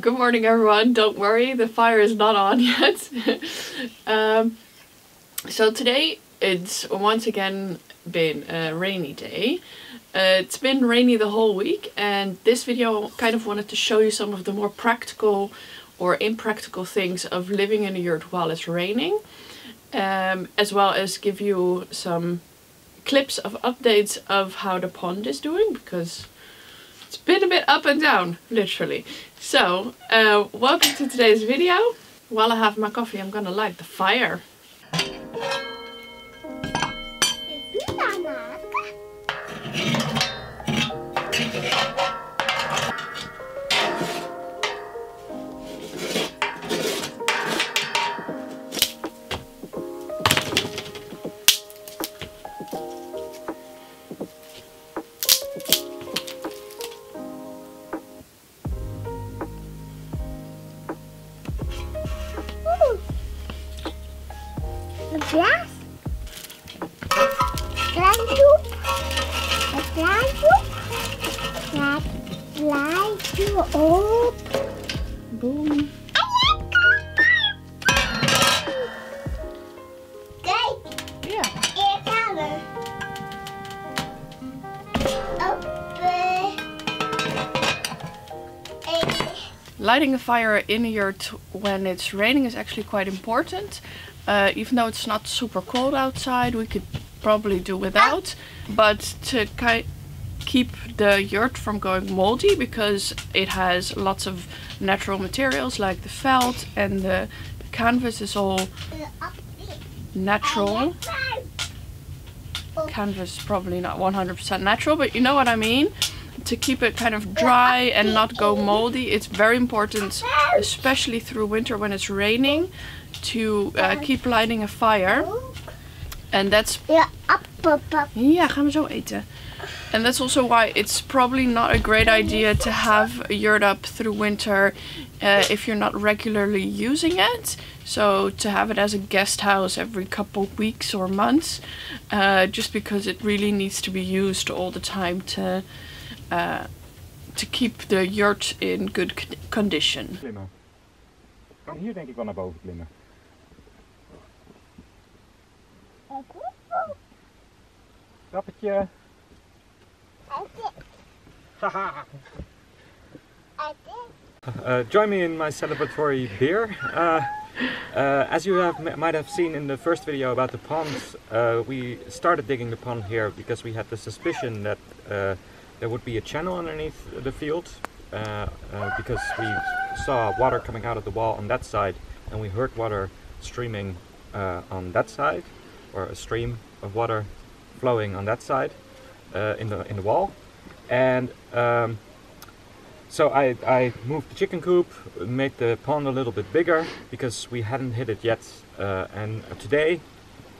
Good morning, everyone. Don't worry, the fire is not on yet. um, so today it's once again been a rainy day. Uh, it's been rainy the whole week and this video kind of wanted to show you some of the more practical or impractical things of living in a yurt while it's raining. Um, as well as give you some clips of updates of how the pond is doing because it's been a bit up and down, literally. So, uh, welcome to today's video. While I have my coffee, I'm gonna light the fire. Glasjoep. Boom. Lighting a fire in yurt when it's raining is actually quite important. Uh, even though it's not super cold outside, we could probably do without. But to ki- keep the yurt from going moldy, because it has lots of natural materials like the felt and the canvas is all natural. Canvas probably not 100% natural, but you know what I mean? To keep it kind of dry and not go moldy, it's very important, especially through winter when it's raining, to uh, keep lighting a fire. And that's Ja, ja, gaan we zo eten. And that's also why it's probably not a great idea to have a yurt up through winter uh, if you're not regularly using it. So to have it as a guest house every couple weeks or months, uh, just because it really needs to be used all the time to uh, to keep the yurt in good con- condition. Klimmen. Kan hier denk ik wel naar boven klimmen. Trappetje. Uh, join me in my celebratory beer. Uh, uh, as you have, might have seen in the first video about the pond, uh, we started digging the pond here because we had the suspicion that uh, there would be a channel underneath the field uh, because we saw water coming out of the wall on that side and we heard water streaming on that side or a stream of water flowing on that side uh, in the in the wall and um, so I, I moved the chicken coop, made the pond a little bit bigger because we hadn't hit it yet. Uh, and today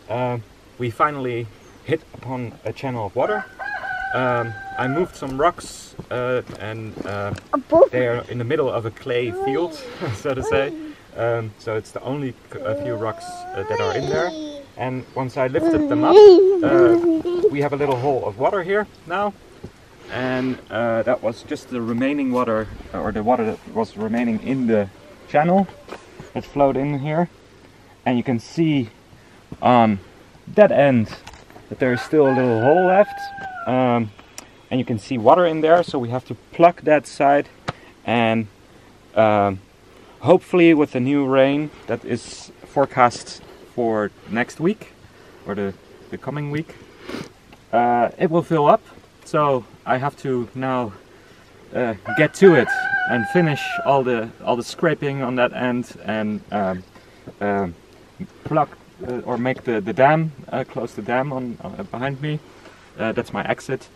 um, we finally hit upon a channel of water. Um, I moved some rocks uh, and uh, they are in the middle of a clay field, so to say. Um, so it's the only a few rocks uh, that are in there. And once I lifted them up, uh, we have a little hole of water here now. And uh, that was just the remaining water or the water that was remaining in the channel. That flowed in here. And you can see on that end that there is still a little hole left. Um, and you can see water in there so we have to plug that side and um, hopefully with the new rain that is forecast for next week or the, the coming week uh, it will fill up so I have to now uh, get to it and finish all the all the scraping on that end and um, um, plug uh, or make the the dam uh, close the dam on uh, behind me. Uh, that's my exit,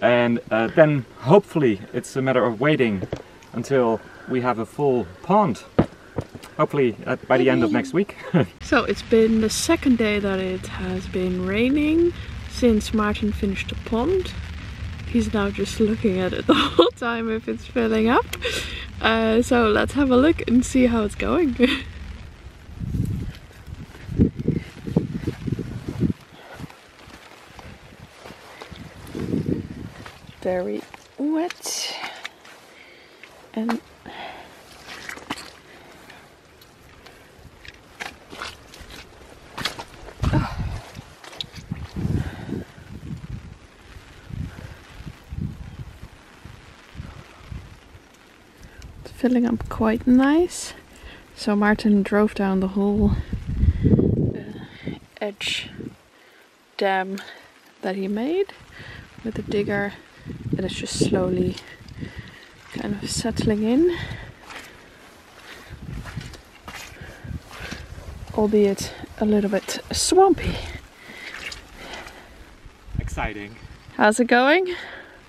and uh, then hopefully it's a matter of waiting until we have a full pond. Hopefully by the end of next week. So it's been the second day that it has been raining since Maarten finished the pond. He's now just looking at it the whole time if it's filling up. Uh, so let's have a look and see how it's going. very wet and filling up quite nice. So Maarten drove down the whole uh, edge dam that he made with a digger and it's just slowly kind of settling in. Albeit a little bit swampy. Exciting. How's it going?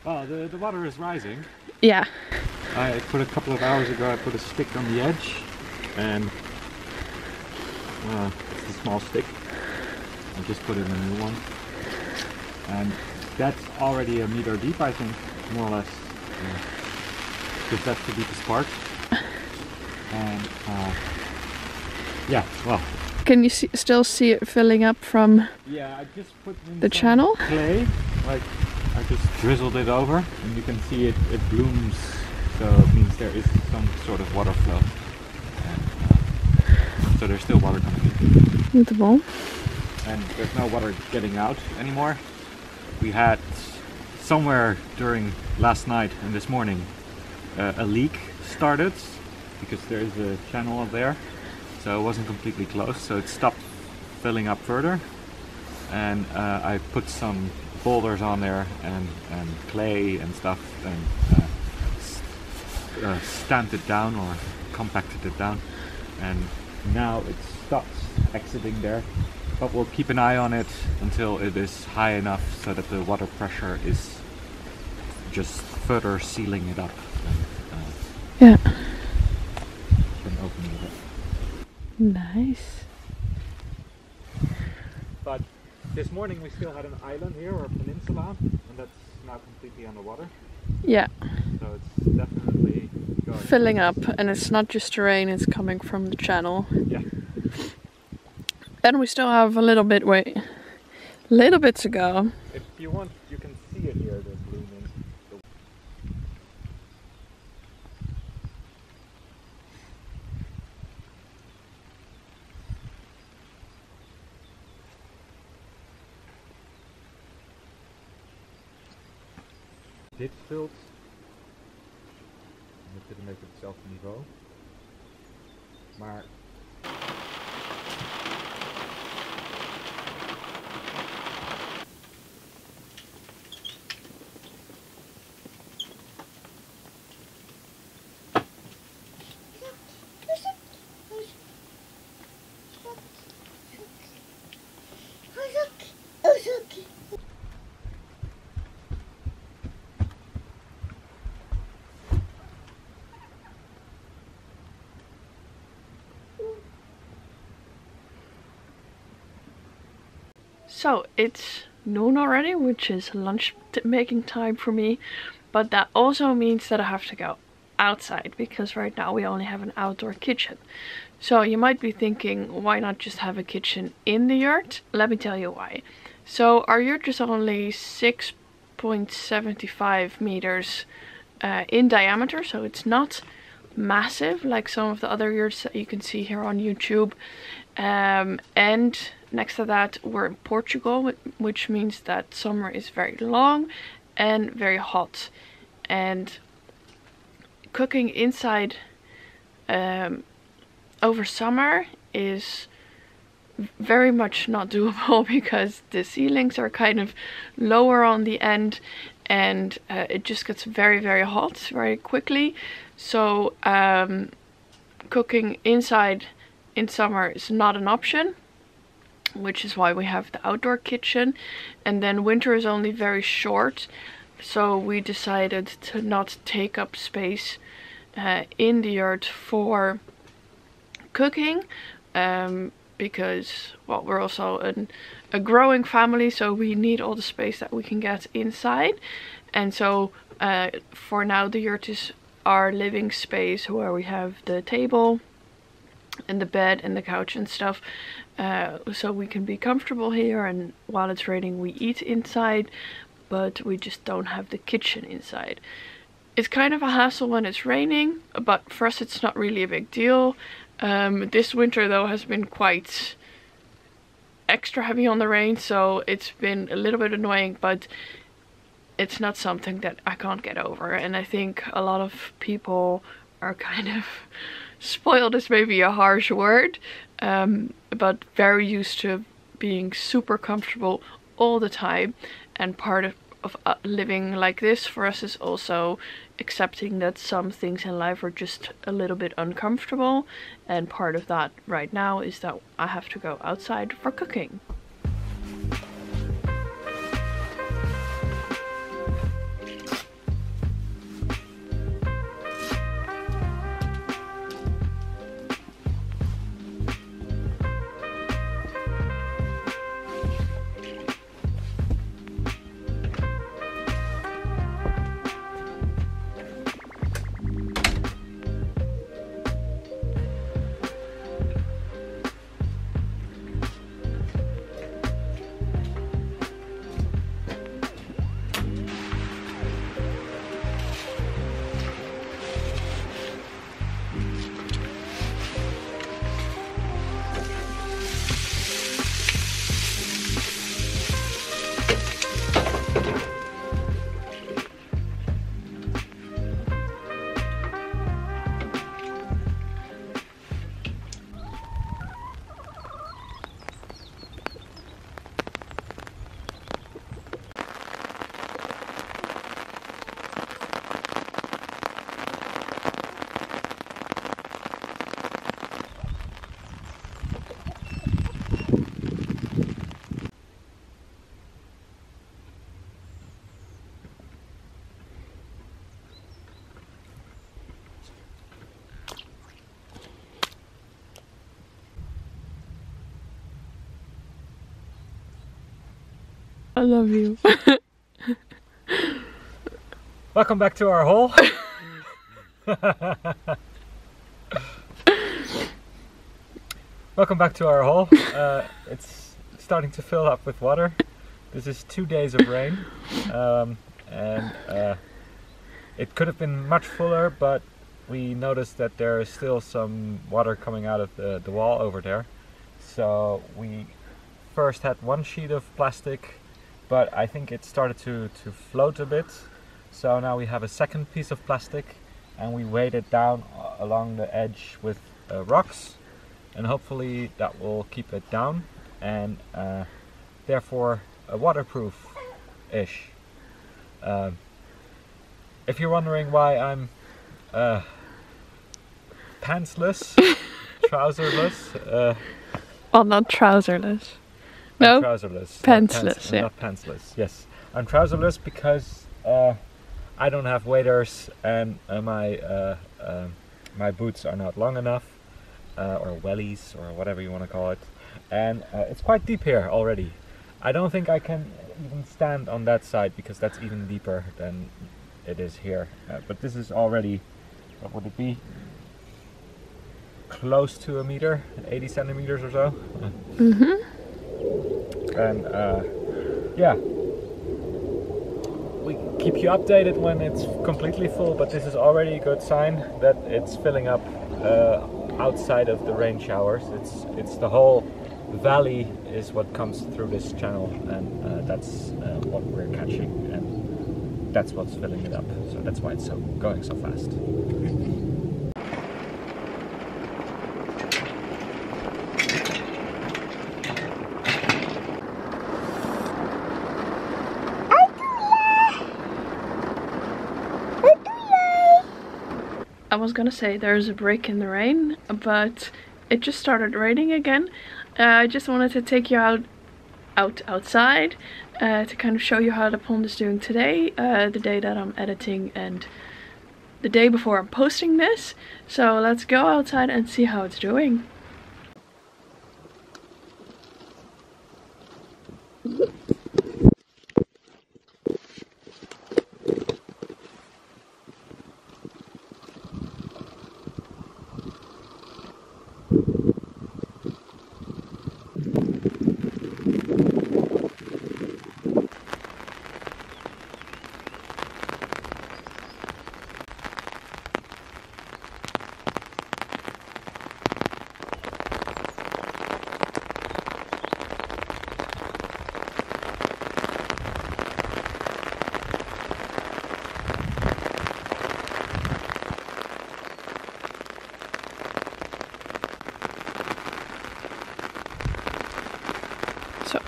Well, the, the water is rising. Yeah. I put a couple of hours ago, I put a stick on the edge and uh, it's a small stick. I just put in a new one. And that's already a meter deep, I think, more or less. Because that's the deepest part. And uh, yeah, well, Can you see, still see it filling up from yeah, I just put the channel? clay, like I just drizzled it over, and you can see it, it blooms, so it means there is some sort of water flow. And, uh, so there's still water coming in, Beautiful. and there's no water getting out anymore. We had somewhere during last night and this morning uh, a leak started because there is a channel up there, so it wasn't completely closed, so it stopped filling up further and uh, I put some boulders on there and, and clay and stuff and uh, uh, stamped it down or compacted it down and now it stops exiting there but we'll keep an eye on it until it is high enough so that the water pressure is just further sealing it up and uh, Yeah. then opening it up. Nice. But this morning we still had an island here or a peninsula and that's now completely underwater Yeah. So it's definitely going Filling up, and it's not just rain, it's coming from the channel. Yeah. And we still have a little bit wait. Little bit to go. If you want, you can see it here, the blooming. Dit een beetje op hetzelfde niveau. Maar So it's noon already, which is lunch making time for me. But that also means that I have to go outside because right now we only have an outdoor kitchen. So you might be thinking, why not just have a kitchen in the yurt? Let me tell you why. So our yurt is only 6.75 meters uh, in diameter, so it's not massive like some of the other yurts that you can see here on YouTube. Um, and next to that, we're in Portugal, which means that summer is very long and very hot. And cooking inside um, over summer is very much not doable because the ceilings are kind of lower on the end and uh, it just gets very very hot very quickly so um, cooking inside in summer is not an option which is why we have the outdoor kitchen. And then winter is only very short so we decided to not take up space uh, in the yurt for cooking um, because well we're also an, a growing family so we need all the space that we can get inside. And so uh, for now the yurt is our living space where we have the table and the bed and the couch and stuff uh, so we can be comfortable here and while it's raining we eat inside but we just don't have the kitchen inside. It's kind of a hassle when it's raining but for us it's not really a big deal. Um, this winter though has been quite extra heavy on the rain so it's been a little bit annoying but it's not something that I can't get over and I think a lot of people are kind of spoiled is maybe a harsh word, um, but very used to being super comfortable all the time. And part of, of uh, living like this for us is also accepting that some things in life are just a little bit uncomfortable. And part of that right now is that I have to go outside for cooking. I love you. Welcome back to our hole. Welcome back to our hole. Uh, it's starting to fill up with water. This is two days of rain, um, and uh, it could have been much fuller, but we noticed that there is still some water coming out of the, the wall over there. So we first had one sheet of plastic, but I think it started to, to float a bit. So now we have a second piece of plastic and we weight it down along the edge with uh, rocks and hopefully that will keep it down and uh, therefore uh, waterproof-ish. Um, if you're wondering why I'm uh, pantsless, trouserless, uh, well, not trouserless. I'm No? trouserless. not Pantsless, pants- yeah. Not pantsless. Yes, I'm trouserless because uh, I don't have waders and uh, my uh, uh, my boots are not long enough, uh, or wellies or whatever you want to call it, and uh, it's quite deep here already. I don't think I can even stand on that side because that's even deeper than it is here. Uh, but this is already, what would it be? Close to a meter, 80 centimeters or so. Mm-hmm. And uh, yeah. We keep you updated when it's completely full but this is already a good sign that it's filling up uh, outside of the rain showers it's it's the whole valley is what comes through this channel and uh, that's uh, what we're catching and that's what's filling it up. So that's why it's so going so fast was gonna say there's a break in the rain, but it just started raining again. Uh, I just wanted to take you out, out outside, uh, to kind of show you how the pond is doing today, uh, the day that I'm editing and the day before I'm posting this. So let's go outside and see how it's doing.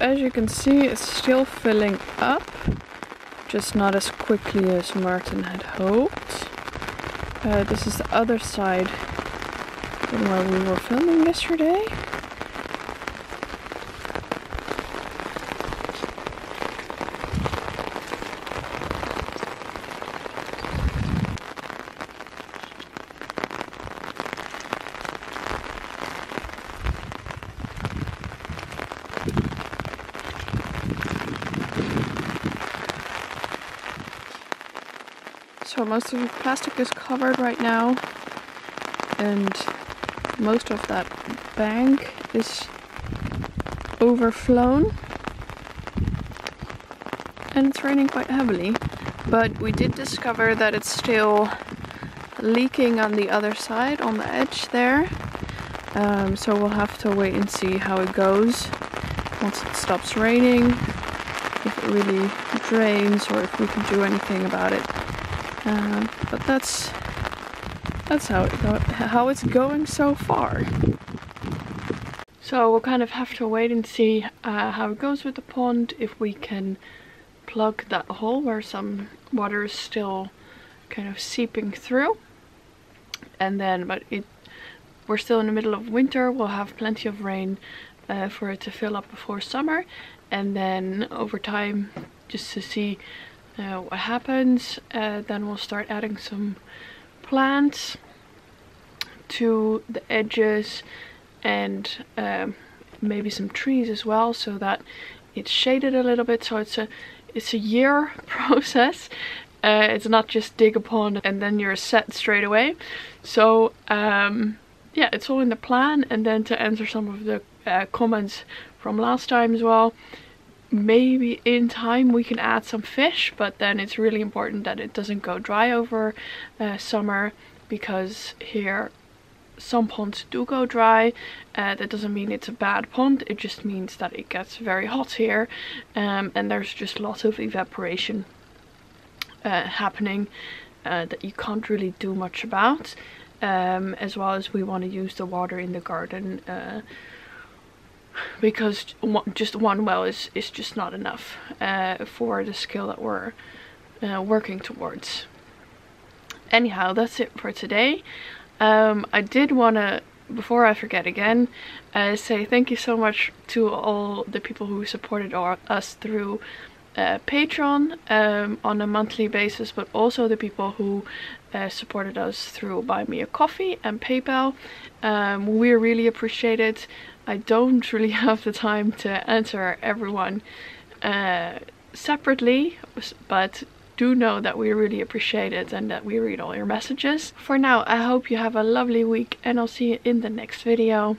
As you can see, it's still filling up, just not as quickly as Maarten had hoped. Uh, this is the other side than where we were filming yesterday. So most of the plastic is covered right now. And most of that bank is overflown and it's raining quite heavily. But we did discover that it's still leaking on the other side on the edge there. Um, so we'll have to wait and see how it goes once it stops raining if it really drains or if we can do anything about it um, but that's that's how it go how it's going so far. So we'll kind of have to wait and see uh, how it goes with the pond, if we can plug that hole where some water is still kind of seeping through. And then, but it, we're still in the middle of winter, we'll have plenty of rain uh, for it to fill up before summer. And then over time, just to see what happens, uh, then we'll start adding some plants to the edges and um, maybe some trees as well so that it's shaded a little bit. So it's a it's a year process. Uh, it's not just dig a pond and then you're set straight away. So um, yeah it's all in the plan and then to answer some of the uh, comments from last time as well maybe in time we can add some fish but then it's really important that it doesn't go dry over uh, summer because here some ponds do go dry. Uh, that doesn't mean it's a bad pond it just means that it gets very hot here um, and there's just lots of evaporation uh, happening uh, that you can't really do much about um, as well as we want to use the water in the garden uh, because just one well is, is just not enough uh, for the skill that we're uh, working towards. Anyhow, that's it for today. Um, I did want to, before I forget again, uh, say thank you so much to all the people who supported our, us through uh, Patreon um, on a monthly basis, but also the people who uh, supported us through Buy Me a Coffee and PayPal. Um, we really appreciate it. I don't really have the time to answer everyone uh, separately, but do know that we really appreciate it and that we read all your messages. For now, I hope you have a lovely week and I'll see you in the next video.